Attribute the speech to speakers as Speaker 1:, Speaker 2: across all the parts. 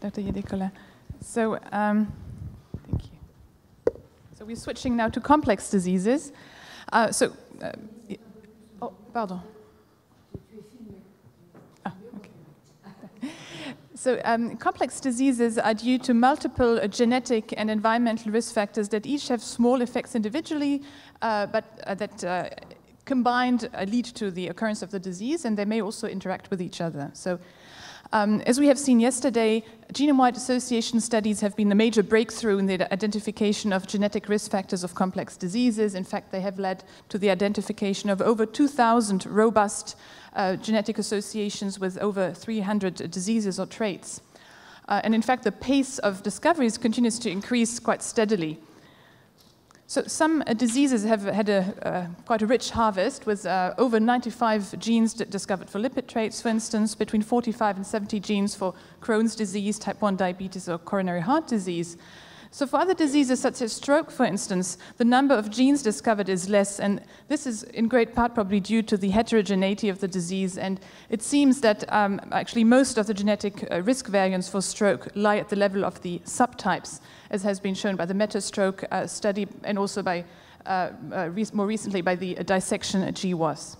Speaker 1: Dr. Yedikola. So, um, thank you. So we're switching now to complex diseases. Uh, so, uh, oh, pardon. Ah. So, um, complex diseases are due to multiple genetic and environmental risk factors that each have small effects individually, uh, but uh, that uh, combined uh, lead to the occurrence of the disease, and they may also interact with each other. So, um, as we have seen yesterday, genome-wide association studies have been the major breakthrough in the identification of genetic risk factors of complex diseases. In fact, they have led to the identification of over 2,000 robust uh, genetic associations with over 300 diseases or traits. Uh, and in fact, the pace of discoveries continues to increase quite steadily. So some uh, diseases have had a, uh, quite a rich harvest with uh, over 95 genes discovered for lipid traits, for instance, between 45 and 70 genes for Crohn's disease, type 1 diabetes, or coronary heart disease. So for other diseases such as stroke, for instance, the number of genes discovered is less, and this is in great part probably due to the heterogeneity of the disease. And it seems that um, actually most of the genetic uh, risk variants for stroke lie at the level of the subtypes, as has been shown by the Metastroke uh, study and also by uh, uh re more recently by the dissection at GWAS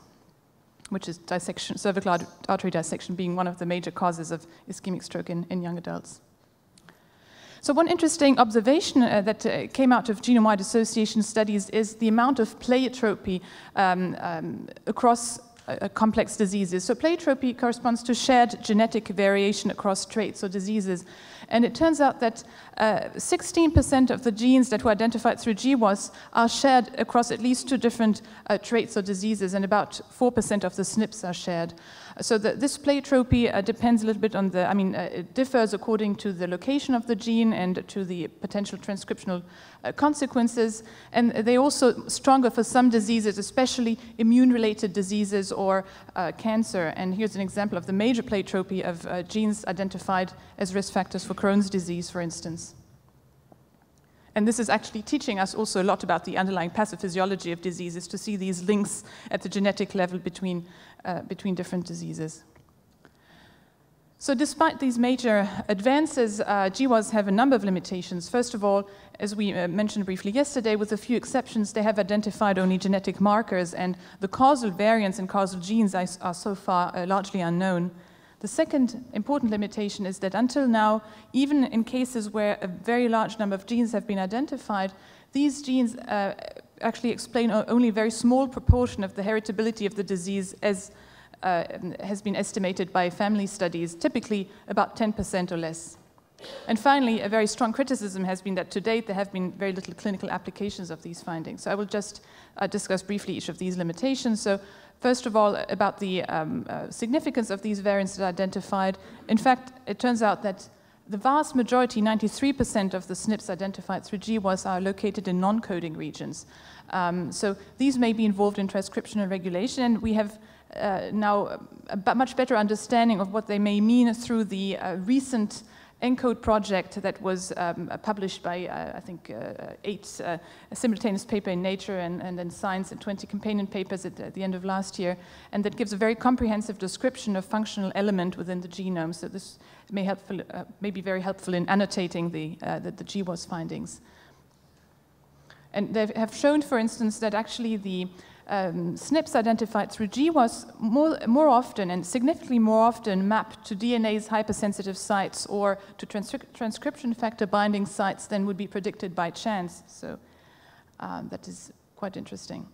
Speaker 1: which is dissection, cervical artery dissection being one of the major causes of ischemic stroke in, in young adults. So one interesting observation uh, that uh, came out of genome-wide association studies is the amount of pleiotropy um, um, across uh, complex diseases. So pleiotropy corresponds to shared genetic variation across traits or diseases. And it turns out that 16% uh, of the genes that were identified through GWAS are shared across at least two different uh, traits or diseases, and about 4% of the SNPs are shared. So the, this pleiotropy uh, depends a little bit on the, I mean, uh, it differs according to the location of the gene and to the potential transcriptional uh, consequences. And they're also stronger for some diseases, especially immune-related diseases or uh, cancer. And here's an example of the major pleiotropy of uh, genes identified as risk factors for Crohn's disease, for instance. And this is actually teaching us also a lot about the underlying pathophysiology of diseases to see these links at the genetic level between, uh, between different diseases. So despite these major advances, uh, GWAS have a number of limitations. First of all, as we uh, mentioned briefly yesterday, with a few exceptions, they have identified only genetic markers, and the causal variants and causal genes are, so far uh, largely unknown. The second important limitation is that until now, even in cases where a very large number of genes have been identified, these genes uh, actually explain only a very small proportion of the heritability of the disease as uh, has been estimated by family studies, typically about 10% or less. And finally, a very strong criticism has been that to date there have been very little clinical applications of these findings. So I will just uh, discuss briefly each of these limitations. So First of all, about the um, uh, significance of these variants that are identified. In fact, it turns out that the vast majority, 93% of the SNPs identified through GWAS are located in non-coding regions. Um, so these may be involved in transcriptional regulation, and we have uh, now a much better understanding of what they may mean through the uh, recent ENCODE project that was um, published by, uh, I think, uh, eight uh, simultaneous paper in Nature and, and then Science and 20 companion papers at, at, the end of last year, and that gives a very comprehensive description of functional element within the genome. So this may, helpful, uh, may be very helpful in annotating the, uh, the, the GWAS findings. And they have shown, for instance, that actually the um, SNPs identified through GWAS more, more often and significantly more often map to DNase hypersensitive sites or to transcri transcription factor binding sites than would be predicted by chance. So um, that is quite interesting.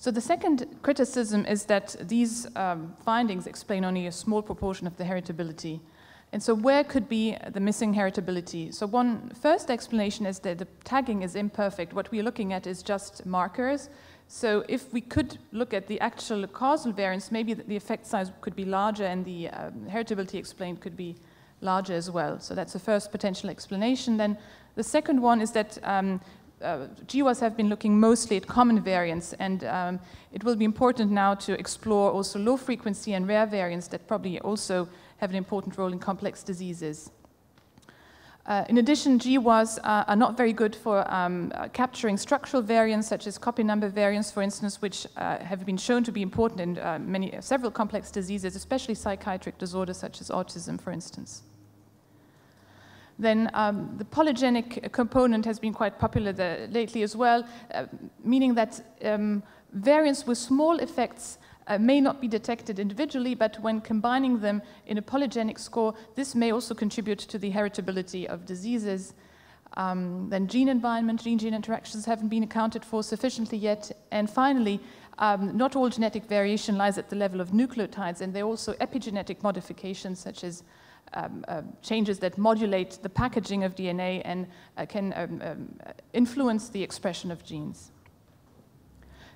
Speaker 1: So the second criticism is that these um, findings explain only a small proportion of the heritability. And so where could be the missing heritability? So one first explanation is that the tagging is imperfect. What we're looking at is just markers. So if we could look at the actual causal variants, maybe the effect size could be larger and the um, heritability explained could be larger as well. So that's the first potential explanation. Then the second one is that um, uh, GWAS have been looking mostly at common variants, and um, it will be important now to explore also low frequency and rare variants that probably also have an important role in complex diseases. Uh, in addition, GWAS uh, are not very good for um, uh, capturing structural variants, such as copy number variants, for instance, which uh, have been shown to be important in uh, many, several complex diseases, especially psychiatric disorders such as autism, for instance. then um, the polygenic component has been quite popular lately as well, uh, meaning that um, variants with small effects uh, may not be detected individually, but when combining them in a polygenic score, this may also contribute to the heritability of diseases. Um, then gene environment, gene-gene interactions haven't been accounted for sufficiently yet. And finally, um, not all genetic variation lies at the level of nucleotides, and there are also epigenetic modifications such as um, uh, changes that modulate the packaging of DNA and uh, can um, um, influence the expression of genes.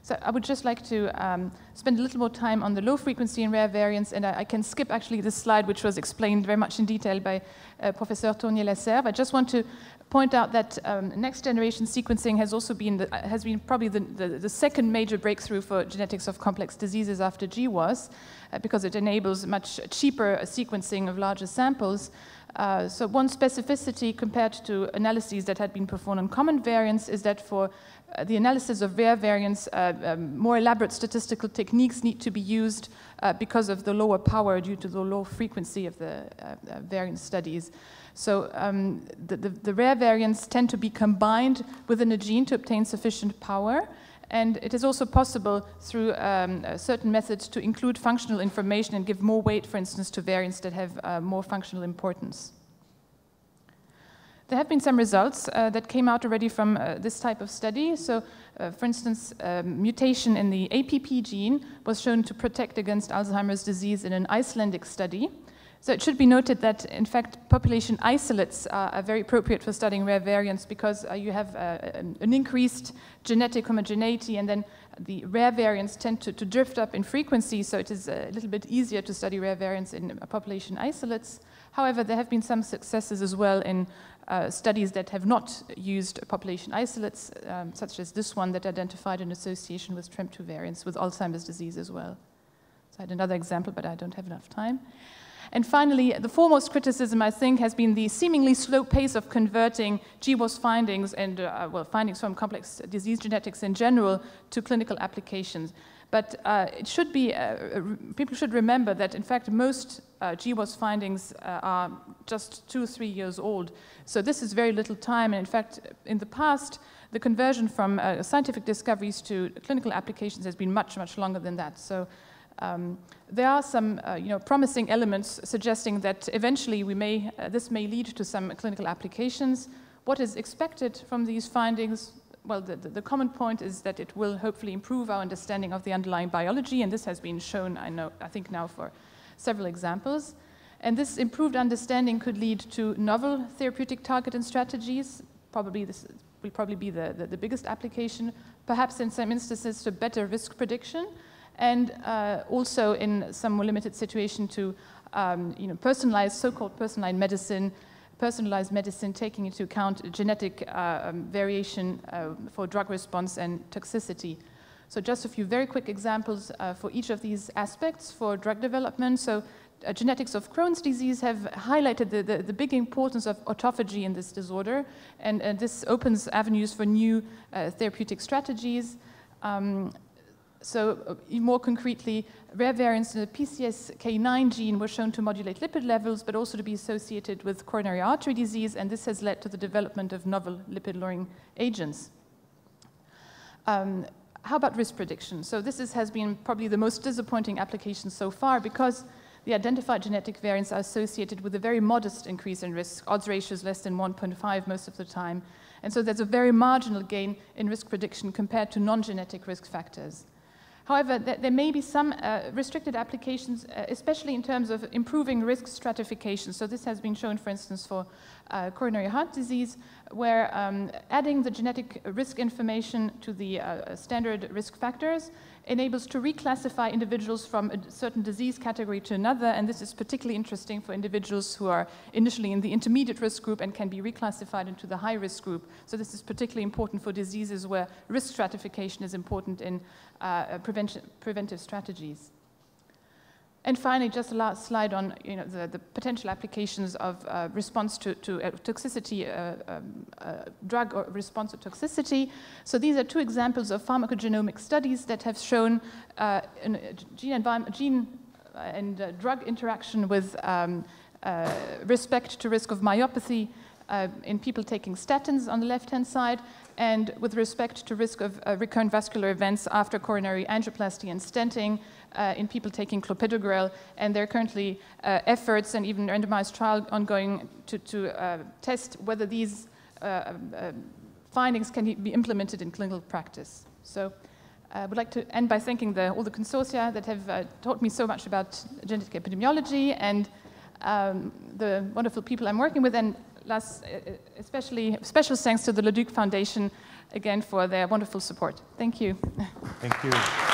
Speaker 1: So I would just like to um, spend a little more time on the low frequency and rare variants, and I, I, can skip actually this slide, which was explained very much in detail by uh, Professor Tournier Lasserve. I just want to point out that um, next generation sequencing has also been, the, has been probably the, the, the, second major breakthrough for genetics of complex diseases after GWAS, because it enables much cheaper sequencing of larger samples. Uh, so one specificity compared to analyses that had been performed on common variants is that for uh, the analysis of rare variants, uh, um, more elaborate statistical techniques need to be used uh, because of the lower power due to the low frequency of the uh, uh, variant studies. So um, the, the, the, rare variants tend to be combined within a gene to obtain sufficient power. And it is also possible through um, certain methods to include functional information and give more weight, for instance, to variants that have more functional importance. There have been some results uh, that came out already from uh, this type of study. So, uh, for instance, um, mutation in the APP gene was shown to protect against Alzheimer's disease in an Icelandic study. So it should be noted that, in fact, population isolates are, very appropriate for studying rare variants because uh, you have uh, an increased genetic homogeneity and then the rare variants tend to, to, drift up in frequency, so it is a little bit easier to study rare variants in population isolates. However, there have been some successes as well in uh, studies that have not used population isolates, um, such as this one that identified an association with TREM2 variants with Alzheimer's disease as well. So I had another example, but I don't have enough time. And finally, the foremost criticism, I think, has been the seemingly slow pace of converting GWAS findings and, uh, well, findings from complex disease genetics in general to clinical applications. But uh, it should be, uh, people should remember that in fact most uh, GWAS findings uh, are just two, or three years old. So this is very little time. And in fact, in the past, the conversion from uh, scientific discoveries to clinical applications has been much, much longer than that. So um, there are some uh, you know, promising elements suggesting that eventually we may, this may lead to some clinical applications. What is expected from these findings well, the, the, common point is that it will hopefully improve our understanding of the underlying biology, and this has been shown, I, know, I think now for several examples. And this improved understanding could lead to novel therapeutic target and strategies. Probably this will probably be the, the, the biggest application, perhaps in some instances to better risk prediction, and uh, also in some more limited situation to um, you know, personalized, so-called personalized medicine personalized medicine taking into account genetic uh, um, variation uh, for drug response and toxicity. So just a few very quick examples uh, for each of these aspects for drug development. So uh, genetics of Crohn's disease have highlighted the, the, the, big importance of autophagy in this disorder, and, and this opens avenues for new uh, therapeutic strategies. Um, so uh, more concretely, rare variants in the PCSK9 gene were shown to modulate lipid levels, but also to be associated with coronary artery disease, and this has led to the development of novel lipid-lowering agents. Um, how about risk prediction? So this is, has been probably the most disappointing application so far because the identified genetic variants are associated with a very modest increase in risk, odds ratios less than 1.5 most of the time. And so there's a very marginal gain in risk prediction compared to non-genetic risk factors. However, th there may be some uh, restricted applications, uh, especially in terms of improving risk stratification. So this has been shown, for instance, for uh, coronary heart disease, where um, adding the genetic risk information to the uh, standard risk factors enables to reclassify individuals from a certain disease category to another, and this is particularly interesting for individuals who are initially in the intermediate risk group and can be reclassified into the high risk group. So this is particularly important for diseases where risk stratification is important in uh, prevention, preventive strategies. And finally, just a last slide on you know, the, the potential applications of uh, response to, to uh, toxicity, uh, um, uh, drug response to toxicity. So these are two examples of pharmacogenomic studies that have shown uh, gene, environment, gene and drug interaction with um, respect to risk of myopathy uh, in people taking statins on the left-hand side, and with respect to risk of uh, recurrent vascular events after coronary angioplasty and stenting uh, in people taking clopidogrel. And there are currently uh, efforts and even randomized trial ongoing to, to uh, test whether these uh, findings can be implemented in clinical practice. So I would like to end by thanking the, all the consortia that have taught me so much about genetic epidemiology and um, the wonderful people I'm working with, and last, especially special thanks to the Leducq Foundation again for their wonderful support. Thank you.
Speaker 2: Thank you.